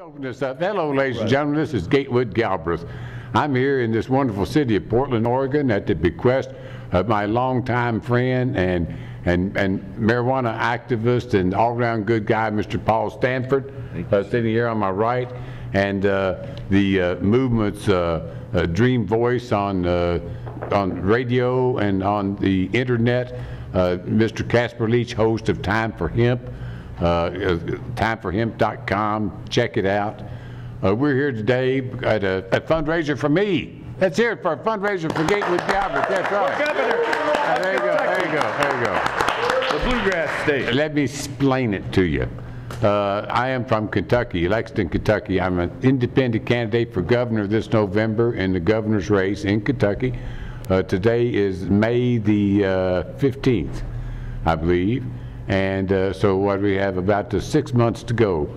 Open this up. Hello, ladies and gentlemen. This is Gatewood Galbraith. I'm here in this wonderful city of Portland, Oregon, at the bequest of my longtime friend and and and marijuana activist and all-around good guy, Mr. Paul Stanford, uh, sitting here on my right, and uh, the uh, movement's uh, uh, dream voice on uh, on radio and on the internet, uh, Mr. Casper Leitch, host of Time for Hemp uh, timeforhemp.com. Check it out. Uh, we're here today at a, a, fundraiser for me. Let's hear it for a fundraiser for Gatewood Galbraith. That's right. Governor. Uh, there you go. There you go. There you go. The bluegrass state. Let me explain it to you. Uh, I am from Kentucky, Lexington, Kentucky. I'm an independent candidate for governor this November in the governor's race in Kentucky. Uh, today is May the 15th, I believe. And uh, so what we have about the six months to go.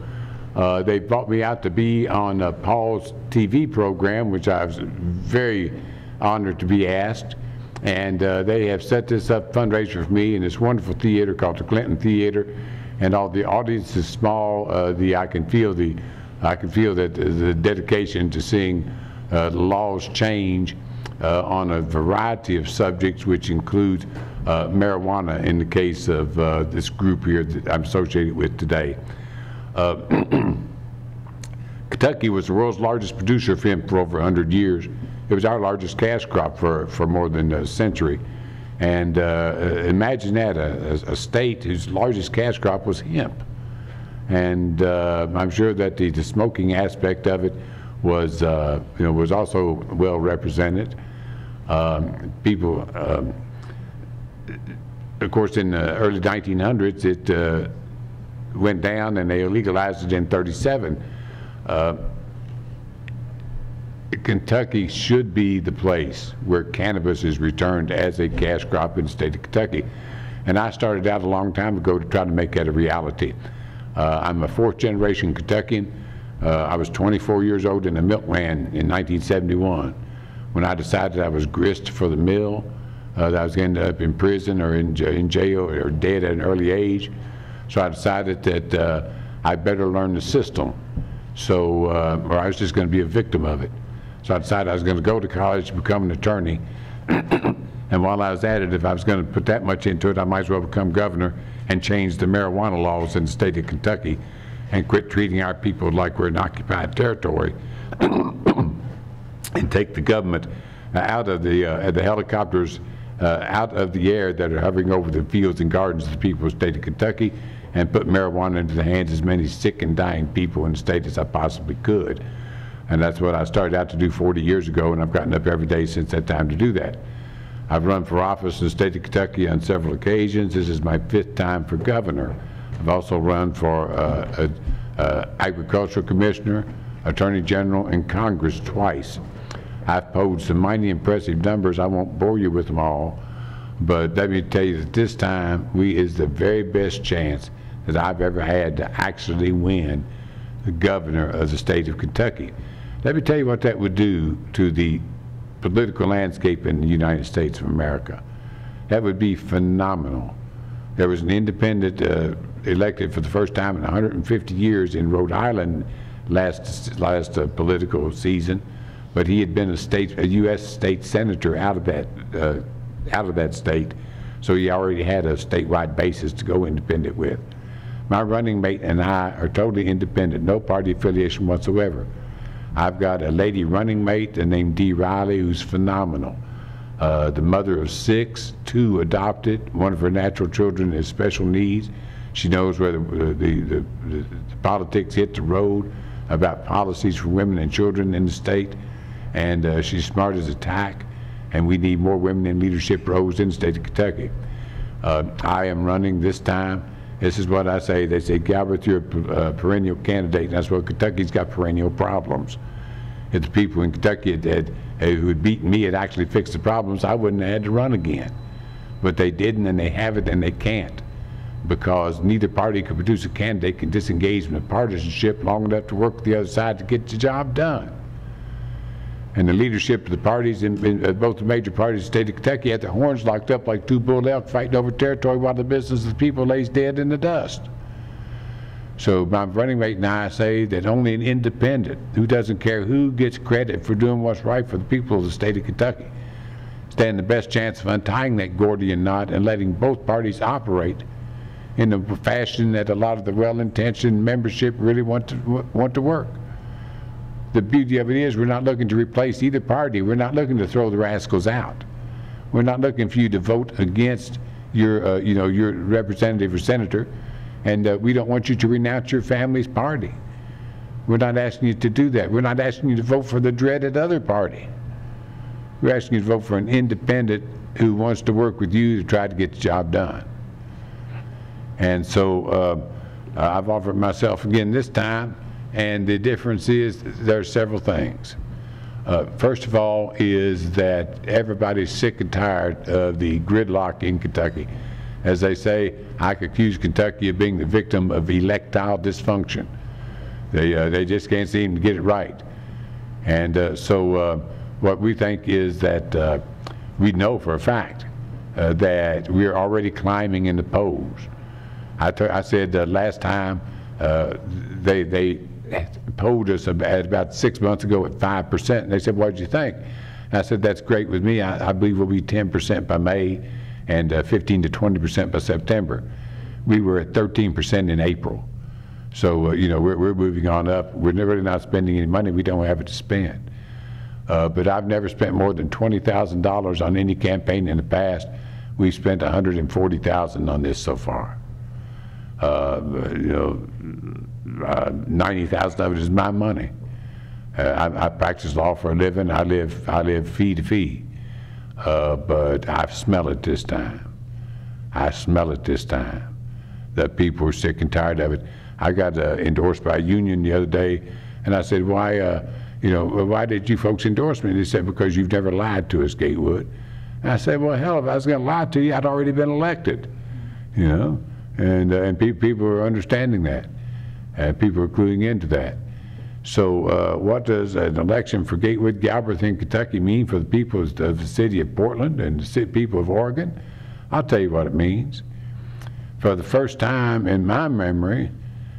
Uh, they brought me out to be on uh, Paul's TV program, which I was very honored to be asked. And uh, they have set this up fundraiser for me in this wonderful theater called the Clinton Theater. And all the audience is small. Uh, the I can feel the I can feel that the dedication to seeing uh, laws change on a variety of subjects, which includes uh, marijuana in the case of uh, this group here that I'm associated with today. Uh, Kentucky was the world's largest producer of hemp for over 100 years. It was our largest cash crop for, for more than a century. And uh, imagine that, a, a, state whose largest cash crop was hemp. And uh, I'm sure that the, the, smoking aspect of it was, uh, you know, was also well represented. Um, people, um, of course, in the early 1900s, it uh, went down and they legalized it in 37. Uh, Kentucky should be the place where cannabis is returned as a cash crop in the state of Kentucky. And I started out a long time ago to try to make that a reality. Uh, I'm a fourth generation Kentuckian. Uh, I was 24 years old in the milkland in 1971 when I decided I was grist for the mill uh, that I was going to end up in prison or in, in jail or dead at an early age. So I decided that uh, I better learn the system. So, uh, or I was just going to be a victim of it. So I decided I was going to go to college, to become an attorney. and while I was at it, if I was going to put that much into it, I might as well become governor and change the marijuana laws in the state of Kentucky and quit treating our people like we're in occupied territory and take the government out of the, uh, the helicopters uh, out of the air that are hovering over the fields and gardens of the people of the state of Kentucky and put marijuana into the hands of as many sick and dying people in the state as I possibly could. And that's what I started out to do 40 years ago, and I've gotten up every day since that time to do that. I've run for office in the state of Kentucky on several occasions. This is my fifth time for governor. I've also run for uh, a, a agricultural commissioner, attorney general, and Congress twice. I've posed some mighty impressive numbers. I won't bore you with them all, but let me tell you that this time we is the very best chance that I've ever had to actually win the governor of the state of Kentucky. Let me tell you what that would do to the political landscape in the United States of America. That would be phenomenal. There was an independent uh, elected for the first time in 150 years in Rhode Island last last uh, political season but he had been a state, a U.S. state senator out of that, uh, out of that state, so he already had a statewide basis to go independent with. My running mate and I are totally independent, no party affiliation whatsoever. I've got a lady running mate named Dea Riley who's phenomenal. Uh, the mother of six, two adopted. One of her natural children has special needs. She knows where the, the, the, the, politics hit the road about policies for women and children in the state and uh, she's smart as a tack, and we need more women in leadership roles in the state of Kentucky. Uh, I am running this time. This is what I say. They say, Galbraith, you're a uh, perennial candidate. And that's what Kentucky's got perennial problems. If the people in Kentucky had, had, who had beaten me had actually fixed the problems, I wouldn't have had to run again. But they didn't, and they haven't, and they can't because neither party could produce a candidate can disengage from the partisanship long enough to work with the other side to get the job done and the leadership of the parties in, in uh, both the major parties in the state of Kentucky had their horns locked up like two bull elk fighting over territory while the business of the people lays dead in the dust. So my running mate and I say that only an independent who doesn't care who gets credit for doing what's right for the people of the state of Kentucky stand the best chance of untying that Gordian knot and letting both parties operate in the fashion that a lot of the well-intentioned membership really want to want to work. The beauty of it is we're not looking to replace either party. We're not looking to throw the rascals out. We're not looking for you to vote against your, uh, you know, your representative or senator, and uh, we don't want you to renounce your family's party. We're not asking you to do that. We're not asking you to vote for the dreaded other party. We're asking you to vote for an independent who wants to work with you to try to get the job done. And so uh, I've offered myself again this time, and the difference is there are several things. Uh, first of all, is that everybody's sick and tired of the gridlock in Kentucky. As they say, I accuse Kentucky of being the victim of electile dysfunction. They, uh, they just can't seem to get it right. And uh, so uh, what we think is that uh, we know for a fact uh, that we're already climbing in the polls. I, I said last time they, they polled us about, six months ago at 5%, and they said, what did you think? And I said, that's great with me. I, I believe we'll be 10% by May and uh, 15 to 20% by September. We were at 13% in April. So, uh, you know, we're, we're moving on up. We're really not spending any money. We don't have it to spend. Uh, but I've never spent more than $20,000 on any campaign in the past. We've spent 140,000 on this so far. Uh, you know, uh, 90,000 of it is my money. Uh, I, I, practice law for a living. I live, I live fee to fee. Uh, but I smell it this time. I smell it this time. That people are sick and tired of it. I got uh, endorsed by a union the other day, and I said, why, you know, why did you folks endorse me? And they said, because you've never lied to us, Gatewood. And I said, well, hell, if I was going to lie to you, I'd already been elected, you know? And, uh, and pe people are understanding that. And people are cluing into that. So uh, what does an election for Gatewood Galbraith in Kentucky mean for the people of the city of Portland and the people of Oregon? I'll tell you what it means. For the first time in my memory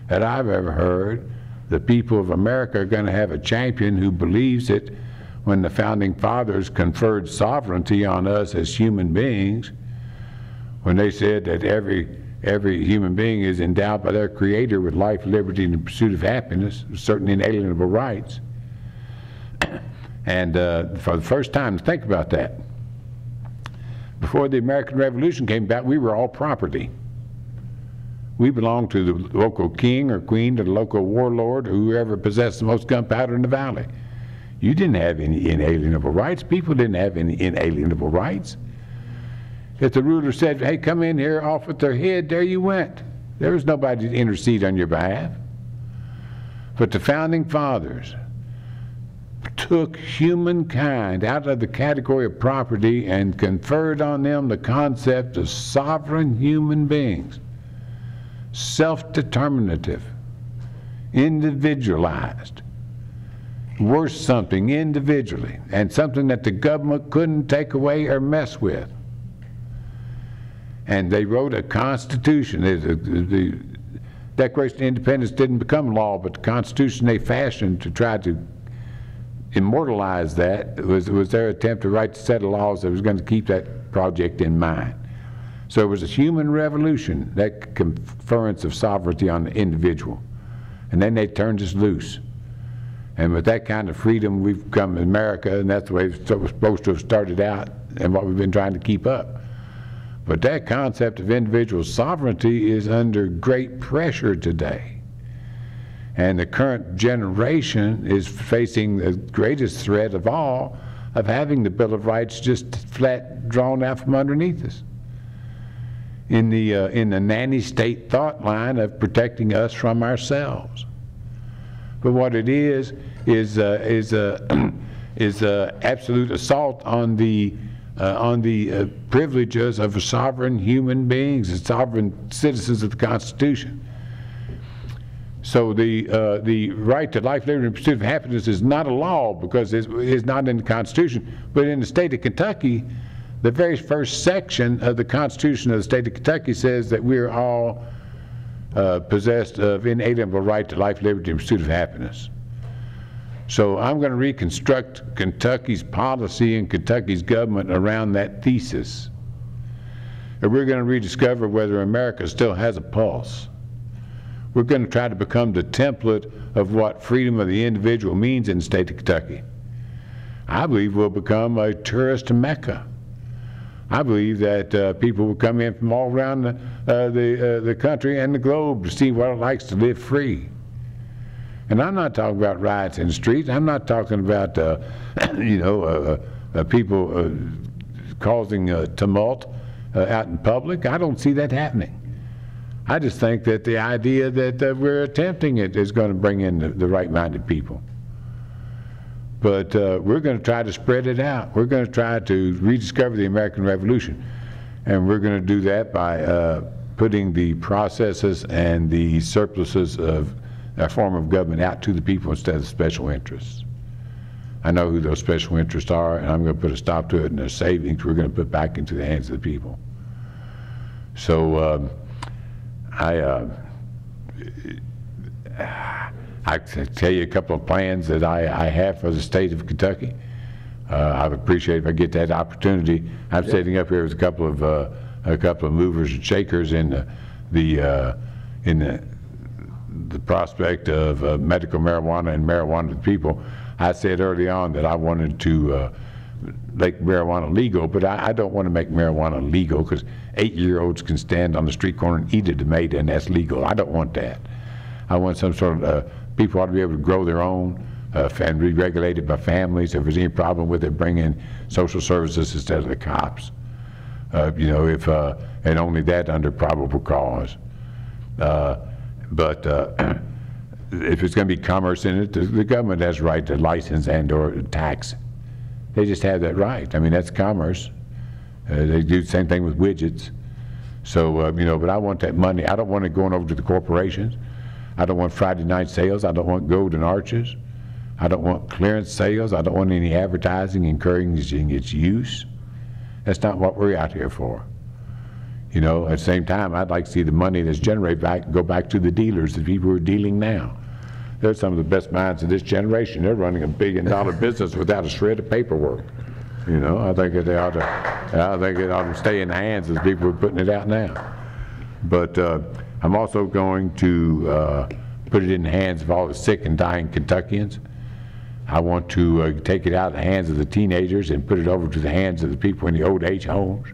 that I've ever heard, the people of America are going to have a champion who believes it when the founding fathers conferred sovereignty on us as human beings, when they said that every every human being is endowed by their creator with life, liberty, and the pursuit of happiness, certain inalienable rights. And uh, for the first time, think about that. Before the American Revolution came about, we were all property. We belonged to the local king or queen, to the local warlord, whoever possessed the most gunpowder in the valley. You didn't have any inalienable rights. People didn't have any inalienable rights. If the ruler said, hey, come in here, off with their head, there you went. There was nobody to intercede on your behalf. But the founding fathers took humankind out of the category of property and conferred on them the concept of sovereign human beings self-determinative, individualized, worth something individually, and something that the government couldn't take away or mess with. And they wrote a constitution. The, Declaration of Independence didn't become law, but the Constitution they fashioned to try to immortalize that was, was their attempt to write a set of laws that was going to keep that project in mind. So it was a human revolution, that conference of sovereignty on the individual. And then they turned us loose. And with that kind of freedom, we've come become America, and that's the way it was supposed to have started out and what we've been trying to keep up. But that concept of individual sovereignty is under great pressure today. And the current generation is facing the greatest threat of all of having the Bill of Rights just flat drawn out from underneath us in the, uh, in the nanny state thought line of protecting us from ourselves. But what it is, is, uh, is, uh, is uh, absolute assault on the, uh, on the uh, privileges of sovereign human beings and sovereign citizens of the Constitution. So the, uh, the right to life, liberty, and pursuit of happiness is not a law because it's, not in the Constitution. But in the state of Kentucky, the very first section of the Constitution of the state of Kentucky says that we're all uh, possessed of inalienable right to life, liberty, and pursuit of happiness. So I'm going to reconstruct Kentucky's policy and Kentucky's government around that thesis. And we're going to rediscover whether America still has a pulse. We're going to try to become the template of what freedom of the individual means in the state of Kentucky. I believe we'll become a tourist mecca. I believe that uh, people will come in from all around the, uh, the, uh, the country and the globe to see what it likes to live free. And I'm not talking about riots in the streets. I'm not talking about, uh, you know, uh, uh, people uh, causing uh, tumult uh, out in public. I don't see that happening. I just think that the idea that we're attempting it is going to bring in the, the right-minded people. But we're going to try to spread it out. We're going to try to rediscover the American Revolution. And we're going to do that by putting the processes and the surpluses of a form of government out to the people instead of special interests. I know who those special interests are, and I'm going to put a stop to it, and the savings we're going to put back into the hands of the people. So um, I, uh, I can tell you a couple of plans that I, I have for the state of Kentucky. Uh, I would appreciate if I get that opportunity. I'm sitting up here with a couple of uh, a couple of movers and shakers in the, the uh, in the the prospect of uh, medical marijuana and marijuana to people. I said early on that I wanted to uh, make marijuana legal, but I, I don't want to make marijuana legal because eight-year-olds can stand on the street corner and eat a tomato, and that's legal. I don't want that. I want some sort of uh, people ought to be able to grow their own uh, and be regulated by families. If there's any problem with it, bring in social services instead of the cops. Uh, you know, if uh, and only that under probable cause. Uh, but uh, if it's going to be commerce in it, the, the government has right to license and or tax. They just have that right. I mean, that's commerce. Uh, they do the same thing with widgets. So, uh, you know, but I want that money. I don't want it going over to the corporations. I don't want Friday night sales. I don't want golden arches. I don't want clearance sales. I don't want any advertising encouraging its use. That's not what we're out here for. You know, at the same time, I'd like to see the money that's generated back go back to the dealers, the people who are dealing now. They're some of the best minds of this generation. They're running a billion dollar business without a shred of paperwork. You know, I think that they ought to, I think it ought to stay in the hands of the people who are putting it out now. But uh, I'm also going to uh, put it in the hands of all the sick and dying Kentuckians. I want to uh, take it out of the hands of the teenagers and put it over to the hands of the people in the old age homes.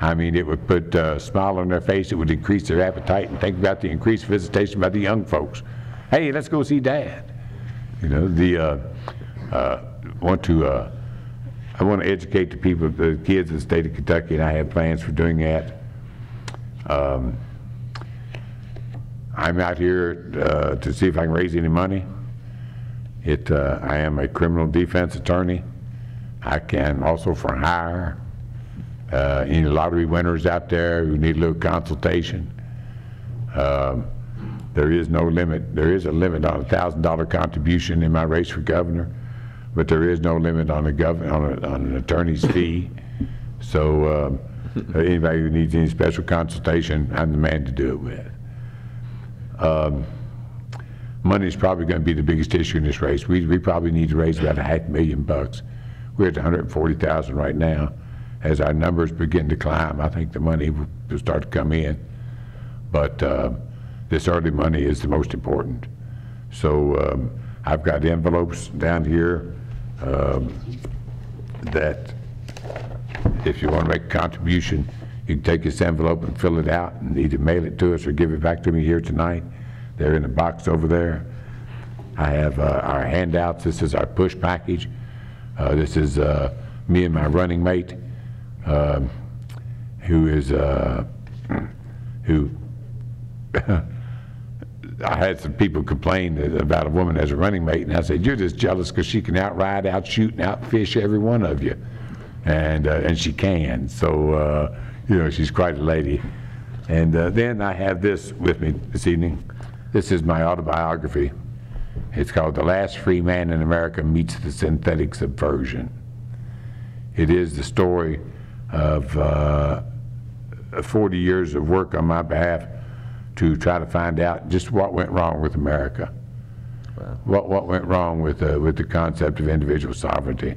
I mean, it would put a smile on their face, it would increase their appetite, and think about the increased visitation by the young folks. Hey, let's go see dad. You know, the, uh, uh, want to, uh, I want to educate the people, the kids in the state of Kentucky, and I have plans for doing that. Um, I'm out here uh, to see if I can raise any money. It, uh, I am a criminal defense attorney. I can also for hire. Uh, any lottery winners out there who need a little consultation. Um, there is no limit. There is a limit on a thousand dollar contribution in my race for governor, but there is no limit on a governor on, on an attorney's fee. So um, anybody who needs any special consultation, I'm the man to do it with. Um, money is probably going to be the biggest issue in this race. We, we probably need to raise about a half million bucks. We're at 140,000 right now. As our numbers begin to climb, I think the money will start to come in. But uh, this early money is the most important. So um, I've got envelopes down here um, that if you want to make a contribution, you can take this envelope and fill it out and either mail it to us or give it back to me here tonight. They're in the box over there. I have uh, our handouts. This is our push package. Uh, this is uh, me and my running mate, um, who is uh, who. I had some people complain about a woman as a running mate, and I said, "You're just jealous because she can outride, outshoot, and outfish every one of you," and uh, and she can. So uh, you know, she's quite a lady. And uh, then I have this with me this evening. This is my autobiography. It's called The Last Free Man in America Meets the Synthetic Subversion. It is the story of uh, 40 years of work on my behalf to try to find out just what went wrong with America. What, what went wrong with, uh, with the concept of individual sovereignty.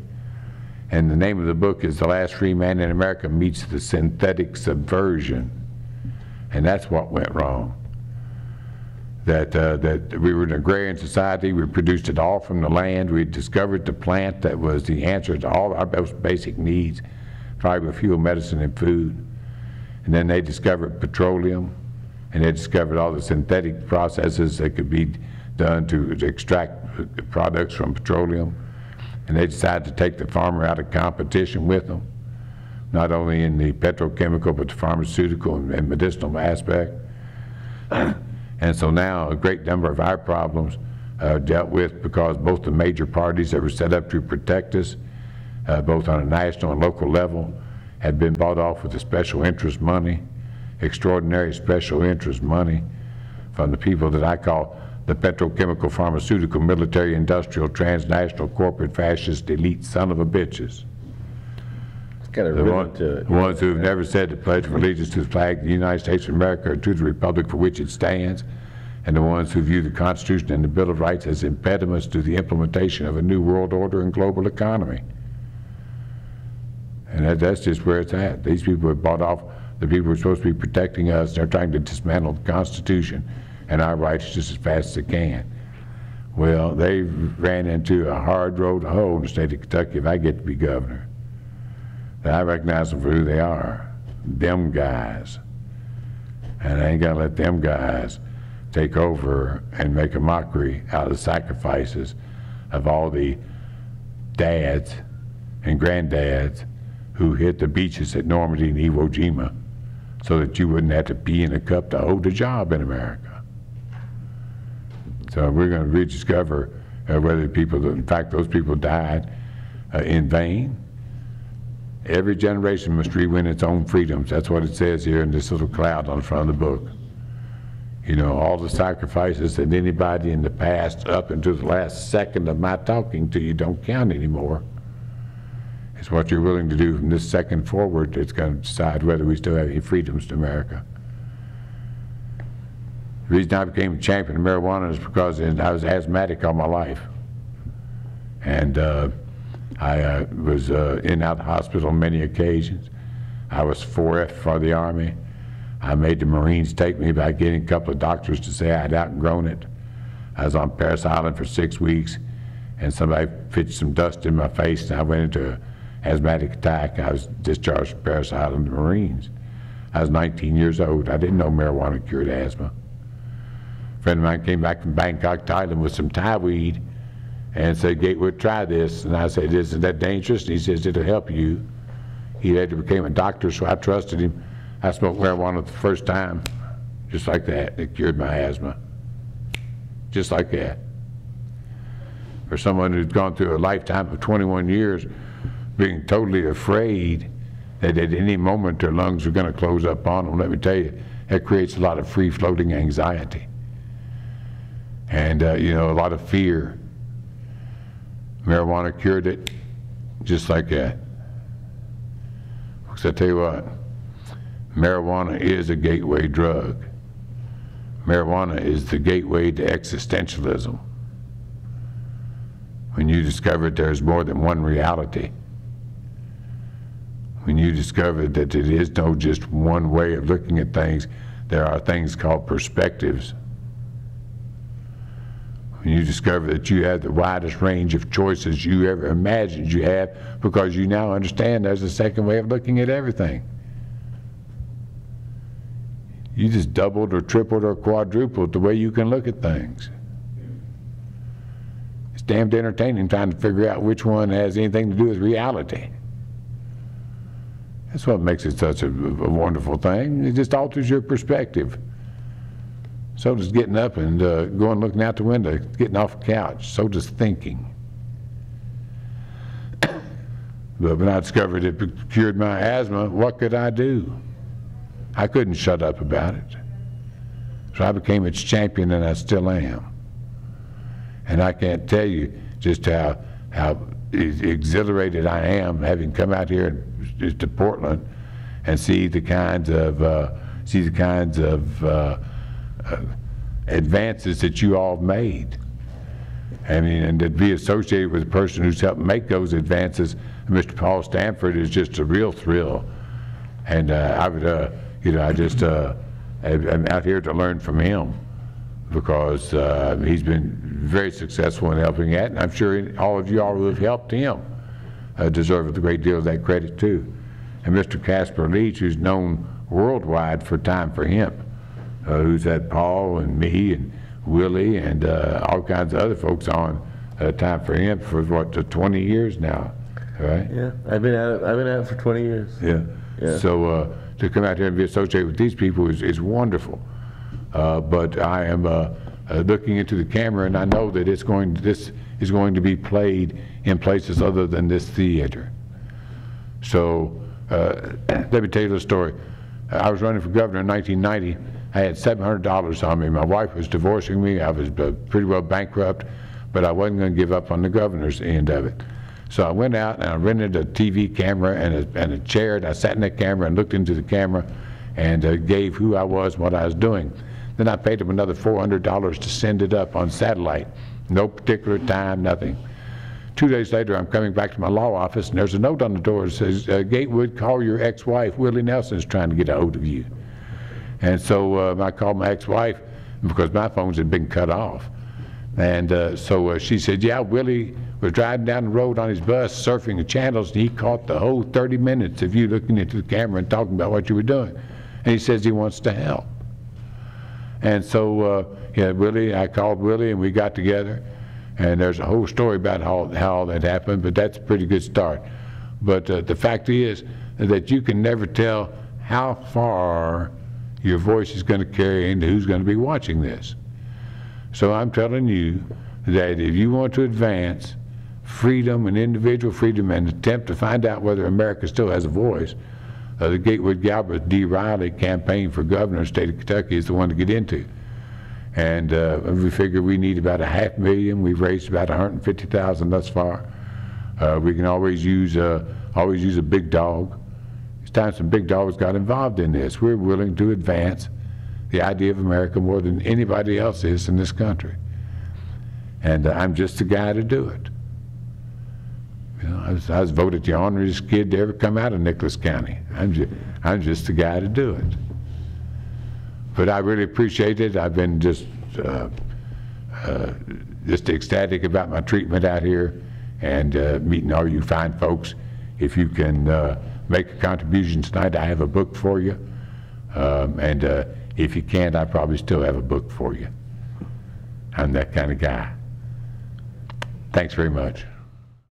And the name of the book is The Last Free Man in America Meets the Synthetic Subversion. And that's what went wrong. That, uh, that we were an agrarian society, we produced it all from the land, we discovered the plant that was the answer to all our most basic needs, fiber, fuel, medicine, and food. And then they discovered petroleum, and they discovered all the synthetic processes that could be done to extract products from petroleum. And they decided to take the farmer out of competition with them, not only in the petrochemical, but the pharmaceutical and medicinal aspect. and so now a great number of our problems uh, dealt with because both the major parties that were set up to protect us, uh, both on a national and local level, had been bought off with the special interest money, extraordinary special interest money from the people that I call the petrochemical, pharmaceutical, military, industrial, transnational, corporate, fascist, elite son of a bitches. It's got a The one- to it. the ones who've never said the Pledge of Allegiance to the flag of the United States of America or to the republic for which it stands, and the ones who view the Constitution and the Bill of Rights as impediments to the implementation of a new world order and global economy. And that, that's just where it's at. These people have bought off the people who are supposed to be protecting us. They're trying to dismantle the Constitution and our rights just as fast as they can. Well, they ran into a hard road to hoe in the state of Kentucky if I get to be governor. And I recognize them for who they are, them guys. And I ain't gonna let them guys take over and make a mockery out of the sacrifices of all the dads and granddads who hit the beaches at Normandy and Iwo Jima so that you wouldn't have to pee in a cup to hold a job in America. So we're going to rediscover uh, whether people, in fact, those people died uh, in vain. Every generation must re-win its own freedoms. That's what it says here in this little cloud on the front of the book. You know, all the sacrifices that anybody in the past, up until the last second of my talking to you, don't count anymore. It's what you're willing to do from this second forward that's going to decide whether we still have any freedoms in America. The reason I became a champion of marijuana is because I was asthmatic all my life. And uh, I uh, was uh, in and out of hospital on many occasions. I was 4F for the Army. I made the Marines take me by getting a couple of doctors to say I'd outgrown it. I was on Parris Island for six weeks, and somebody pitched some dust in my face, and I went into an asthmatic attack. I was discharged from Parris Island Marines. I was 19 years old. I didn't know marijuana cured asthma. A friend of mine came back from Bangkok, Thailand with some Thai weed and said, Gatewood, try this. And I said, isn't that dangerous? And he says, it'll help you. He later became a doctor, so I trusted him. I smoked marijuana the first time, just like that. It cured my asthma. Just like that. For someone who's gone through a lifetime of 21 years being totally afraid that at any moment their lungs are going to close up on them, let me tell you, that creates a lot of free-floating anxiety. And, uh, you know, a lot of fear. Marijuana cured it just like that. Because I tell you what, marijuana is a gateway drug. Marijuana is the gateway to existentialism. When you discover there's more than one reality, when you discover that it is no just one way of looking at things, there are things called perspectives. When you discover that you have the widest range of choices you ever imagined you have because you now understand there's a second way of looking at everything. You just doubled or tripled or quadrupled the way you can look at things. It's damned entertaining trying to figure out which one has anything to do with reality. That's what makes it such a, a wonderful thing. It just alters your perspective. So does getting up and uh, going looking out the window, getting off the couch. So does thinking. but when I discovered it cured my asthma, what could I do? I couldn't shut up about it. So I became its champion, and I still am. And I can't tell you just how how exhilarated I am having come out here to Portland and see the kinds of uh, see the kinds of uh, uh, advances that you all made. I mean, and to be associated with the person who's helped make those advances, Mr. Paul Stanford, is just a real thrill. And uh, I would, uh, you know, I just, I'm out here to learn from him because he's been very successful in helping that, and I'm sure all of you all have helped him uh, deserve a great deal of that credit too. And Mr. Casper Leitch, who's known worldwide for Time for Hemp, uh, who's had Paul and me and Willie and uh, all kinds of other folks on uh, Time for Hemp for what, uh, 20 years now, right? Yeah, I've been at it, I've been at it for 20 years. Yeah. Yeah. So uh, to come out here and be associated with these people is, is wonderful. Uh, but I am uh, uh, looking into the camera, and I know that it's going. This is going to be played in places other than this theater. So uh, let me tell you the story. I was running for governor in 1990. I had $700 on me. My wife was divorcing me. I was uh, pretty well bankrupt, but I wasn't going to give up on the governor's end of it. So I went out and I rented a TV camera and a, and a chair, and I sat in that camera and looked into the camera and uh, gave who I was and what I was doing. Then I paid them another $400 to send it up on satellite. No particular time, nothing. Two days later, I'm coming back to my law office, and there's a note on the door that says, uh, Gatewood, call your ex-wife. Willie Nelson is trying to get a hold of you. And so uh, I called my ex-wife because my phones had been cut off. And uh, so uh, she said, yeah, Willie was driving down the road on his bus surfing the channels, and he caught the whole 30 minutes of you looking into the camera and talking about what you were doing. And he says he wants to help. And so, uh, yeah, Willie, I called Willie and we got together. And there's a whole story about how, how that happened, but that's a pretty good start. But uh, the fact is that you can never tell how far your voice is going to carry into who's going to be watching this. So I'm telling you that if you want to advance freedom and individual freedom and attempt to find out whether America still has a voice, uh, the Gatewood Galbraith Dea Riley campaign for governor of the state of Kentucky is the one to get into. And uh, we figure we need about a half million. We've raised about 150,000 thus far. Uh, we can always use uh, always use a big dog. It's time some big dogs got involved in this. We're willing to advance the idea of America more than anybody else is in this country. And uh, I'm just the guy to do it. You know, I was, I was voted the honoriest kid to ever come out of Nicholas County. I'm just, I'm just the guy to do it. But I really appreciate it. I've been just, uh, uh, just ecstatic about my treatment out here and uh, meeting all you fine folks. If you can uh, make a contribution tonight, I have a book for you. Um, and uh, if you can't, I probably still have a book for you. I'm that kind of guy. Thanks very much.